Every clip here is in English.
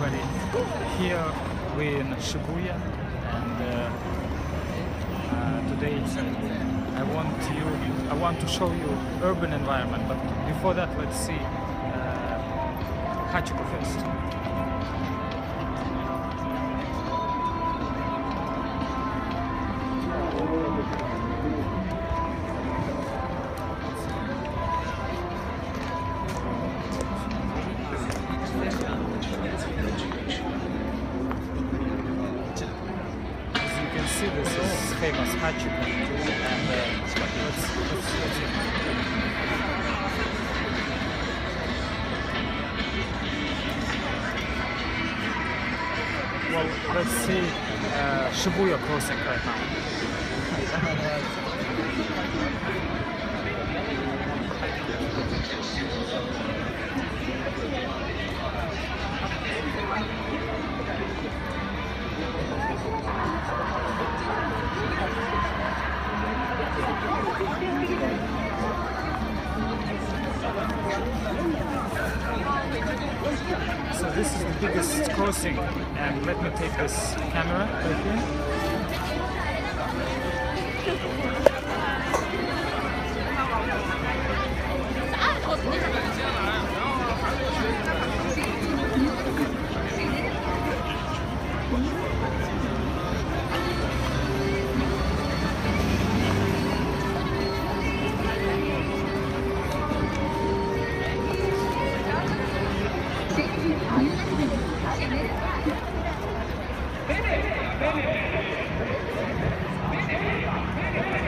everybody. Here we're in Shibuya and uh, uh, today I want you I want to show you urban environment but before that let's see uh, Hachiko Fest. See, this is famous and uh, let's, let's, let's. Well, let's see uh, Shibuya crossing right now. So this is the biggest crossing, and let me take this camera right here. Bene, bene, bene.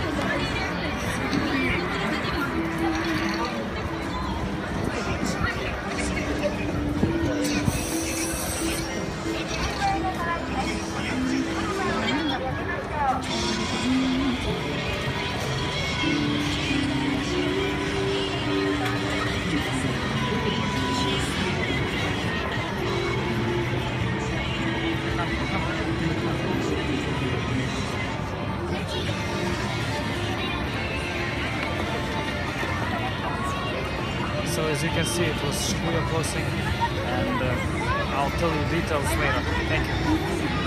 as you can see, it was Shibuya closing, and uh, I'll tell you details later. Thank you.